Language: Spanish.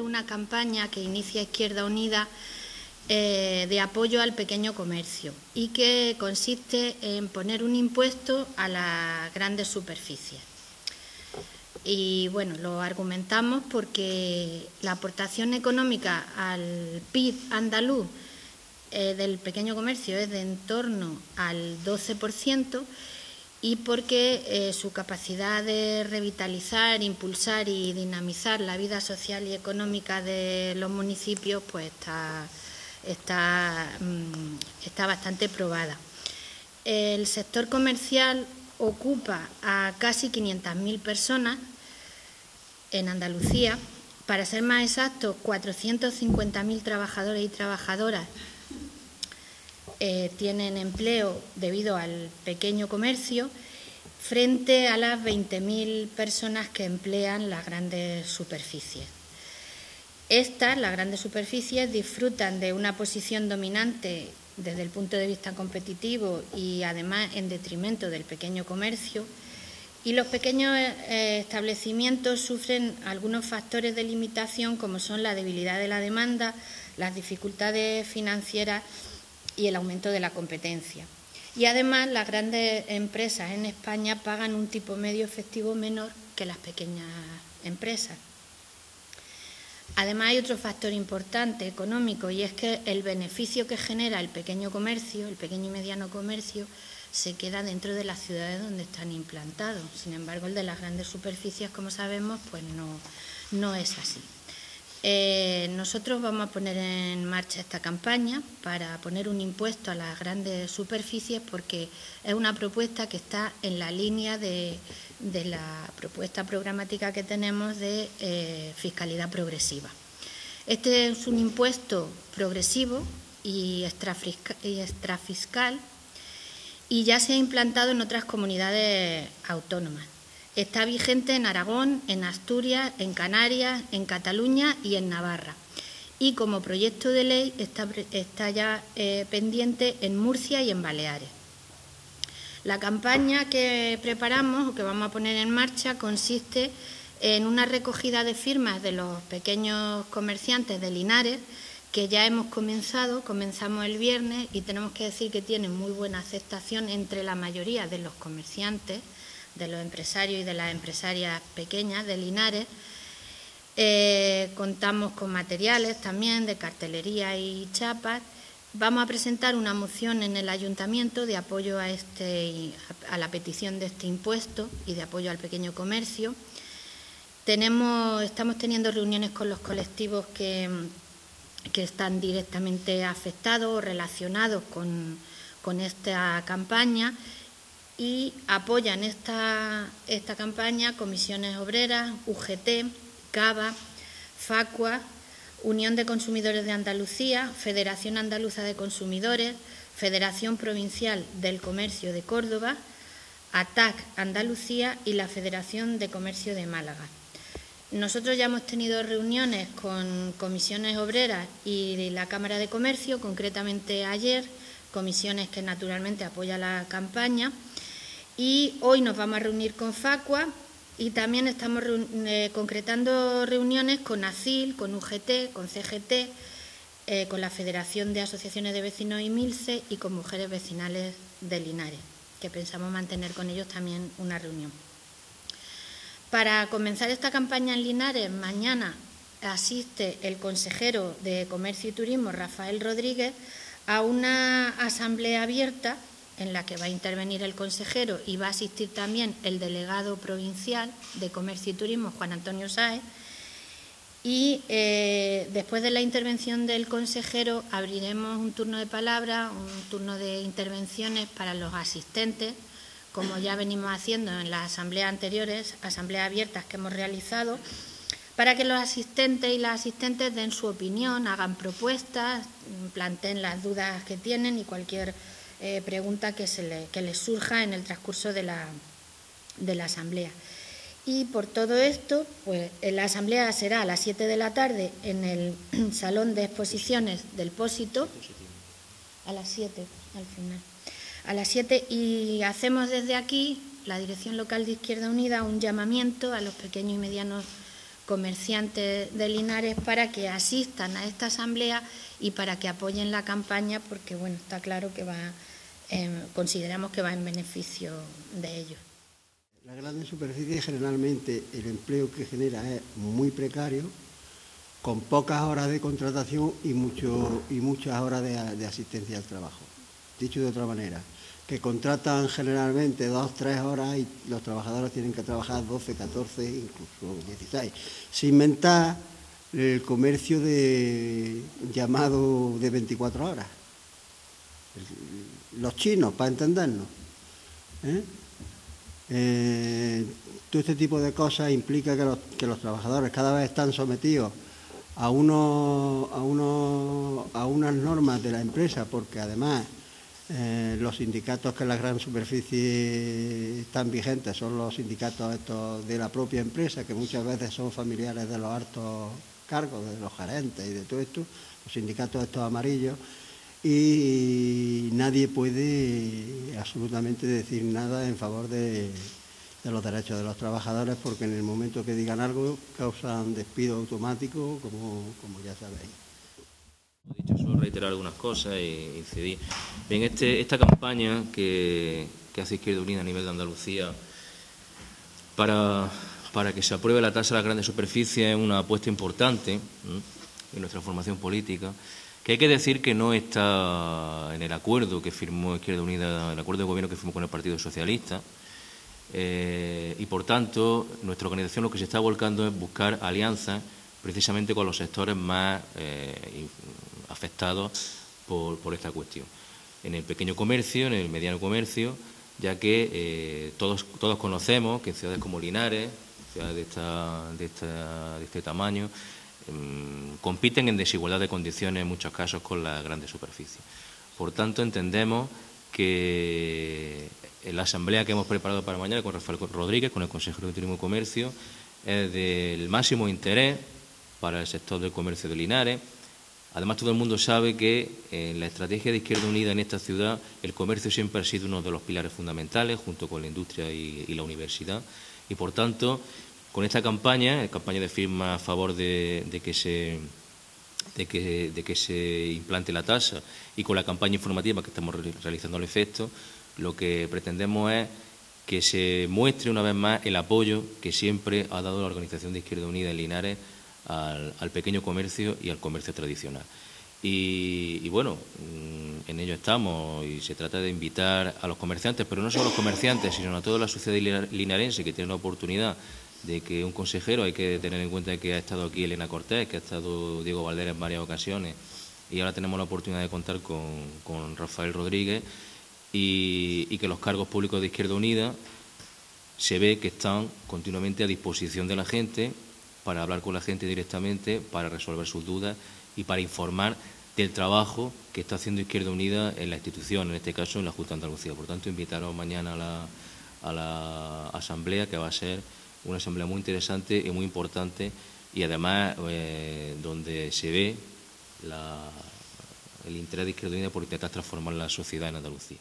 una campaña que inicia Izquierda Unida eh, de apoyo al pequeño comercio y que consiste en poner un impuesto a las grandes superficies. Y bueno, lo argumentamos porque la aportación económica al PIB andaluz eh, del pequeño comercio es de en torno al 12% y porque eh, su capacidad de revitalizar, impulsar y dinamizar la vida social y económica de los municipios pues está, está, mm, está bastante probada. El sector comercial ocupa a casi 500.000 personas en Andalucía, para ser más exactos, 450.000 trabajadores y trabajadoras eh, tienen empleo debido al pequeño comercio frente a las 20.000 personas que emplean las grandes superficies. Estas, las grandes superficies, disfrutan de una posición dominante desde el punto de vista competitivo y además en detrimento del pequeño comercio. Y los pequeños eh, establecimientos sufren algunos factores de limitación como son la debilidad de la demanda, las dificultades financieras y el aumento de la competencia. Y además las grandes empresas en España pagan un tipo medio efectivo menor que las pequeñas empresas. Además hay otro factor importante económico y es que el beneficio que genera el pequeño comercio, el pequeño y mediano comercio, se queda dentro de las ciudades donde están implantados. Sin embargo, el de las grandes superficies, como sabemos, pues no, no es así. Eh, nosotros vamos a poner en marcha esta campaña para poner un impuesto a las grandes superficies porque es una propuesta que está en la línea de, la propuesta programática que tenemos de eh, fiscalidad progresiva. Este es un impuesto progresivo y extrafiscal y ya se ha implantado en otras comunidades autónomas. Está vigente en Aragón, en Asturias, en Canarias, en Cataluña y en Navarra. Y como proyecto de ley está, ya eh, pendiente en Murcia y en Baleares. La campaña que preparamos o que vamos a poner en marcha consiste en una recogida de firmas de los pequeños comerciantes de Linares que ya hemos comenzado, comenzamos el viernes y tenemos que decir que tiene muy buena aceptación entre la mayoría de los comerciantes de los empresarios y de las empresarias pequeñas de Linares. Eh, contamos con materiales también de cartelería y chapas. Vamos a presentar una moción en el ayuntamiento de apoyo a, este, a la petición de este impuesto y de apoyo al pequeño comercio. Tenemos, estamos teniendo reuniones con los colectivos que, que están directamente afectados o relacionados con, con esta campaña y apoyan esta, esta campaña comisiones obreras, UGT, CABA, FACUA, Unión de Consumidores de Andalucía, Federación Andaluza de Consumidores, Federación Provincial del Comercio de Córdoba, ATAC Andalucía y la Federación de Comercio de Málaga. Nosotros ya hemos tenido reuniones con comisiones obreras y la Cámara de Comercio, concretamente ayer, comisiones que naturalmente apoya la campaña y hoy nos vamos a reunir con Facua y también estamos eh, concretando reuniones con ACIL, con UGT, con CGT, eh, con la Federación de Asociaciones de Vecinos y MILCE y con Mujeres Vecinales de Linares, que pensamos mantener con ellos también una reunión. Para comenzar esta campaña en Linares, mañana asiste el consejero de Comercio y Turismo, Rafael Rodríguez, a una asamblea abierta en la que va a intervenir el consejero y va a asistir también el delegado provincial de Comercio y Turismo, Juan Antonio Sáez. Y eh, después de la intervención del consejero abriremos un turno de palabra, un turno de intervenciones para los asistentes, como ya venimos haciendo en las asambleas anteriores, asambleas abiertas que hemos realizado, para que los asistentes y las asistentes den su opinión, hagan propuestas, planteen las dudas que tienen y cualquier eh, pregunta que, se le, que les surja en el transcurso de la, de la asamblea. Y por todo esto, pues la asamblea será a las 7 de la tarde en el salón de exposiciones del Pósito, a las 7 al final. A las 7 y hacemos desde aquí, la Dirección Local de Izquierda Unida, un llamamiento a los pequeños y medianos comerciantes de Linares para que asistan a esta asamblea y para que apoyen la campaña porque bueno está claro que va consideramos que va en beneficio de ellos. La gran superficie generalmente el empleo que genera es muy precario, con pocas horas de contratación y, mucho, y muchas horas de, asistencia al trabajo. Dicho de otra manera, que contratan generalmente dos, tres horas y los trabajadores tienen que trabajar 12, 14, incluso 16. Sin inventar el comercio de llamado de 24 horas. Los chinos, para entendernos. ¿eh? Eh, todo este tipo de cosas implica que los, que los trabajadores cada vez están sometidos a, uno, a, uno, a unas normas de la empresa, porque además eh, los sindicatos que en la gran superficie están vigentes son los sindicatos estos de la propia empresa, que muchas veces son familiares de los altos cargos, de los gerentes y de todo esto, los sindicatos estos amarillos, y nadie puede absolutamente decir nada en favor de, los derechos de los trabajadores porque en el momento que digan algo causan despido automático, como, ya sabéis. Dicho, solo reiterar algunas cosas y incidir. Bien, este, esta campaña que, hace Izquierda Unida a nivel de Andalucía para, para que se apruebe la tasa de las grandes superficies es una apuesta importante en nuestra formación política que hay que decir que no está en el acuerdo que firmó Izquierda Unida, el acuerdo de gobierno que firmó con el Partido Socialista, eh, y por tanto nuestra organización lo que se está volcando es buscar alianzas precisamente con los sectores más eh, afectados por, esta cuestión. En el pequeño comercio, en el mediano comercio, ya que eh, todos, todos conocemos que en ciudades como Linares, ciudades de, de este tamaño, Em, compiten en desigualdad de condiciones en muchos casos con las grandes superficies. Por tanto, entendemos que la asamblea que hemos preparado para mañana con Rafael Rodríguez, con el consejero de Turismo y Comercio, es del máximo interés para el sector del comercio de Linares. Además, todo el mundo sabe que en la estrategia de Izquierda Unida en esta ciudad el comercio siempre ha sido uno de los pilares fundamentales, junto con la industria y, la universidad. Y, por tanto, con esta campaña, campaña de firma a favor de, que se de que, se implante la tasa y con la campaña informativa que estamos realizando al efecto, lo que pretendemos es que se muestre una vez más el apoyo que siempre ha dado la Organización de Izquierda Unida en Linares al, pequeño comercio y al comercio tradicional. Y, y, bueno, mm, en ello estamos y se trata de invitar a los comerciantes, pero no solo a los comerciantes, sino a toda la sociedad linarense que tiene la oportunidad de que un consejero hay que tener en cuenta que ha estado aquí Elena Cortés, que ha estado Diego Valdera en varias ocasiones y ahora tenemos la oportunidad de contar con, Rafael Rodríguez y, que los cargos públicos de Izquierda Unida se ve que están continuamente a disposición de la gente para hablar con la gente directamente, para resolver sus dudas y para informar del trabajo que está haciendo Izquierda Unida en la institución, en este caso en la Junta de Andalucía. Por tanto, invitaros mañana a la, asamblea que va a ser una asamblea muy interesante y muy importante y además eh, donde se ve el interés de Izquierda Unida por intentar transformar la sociedad en Andalucía.